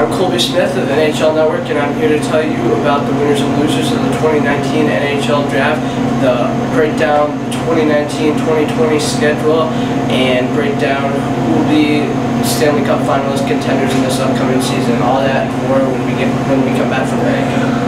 I'm Colby Smith of NHL Network, and I'm here to tell you about the winners and losers of the 2019 NHL Draft, the breakdown the 2019-2020 schedule, and breakdown who will be Stanley Cup finalist contenders in this upcoming season. All that and more when we get when we come back from break.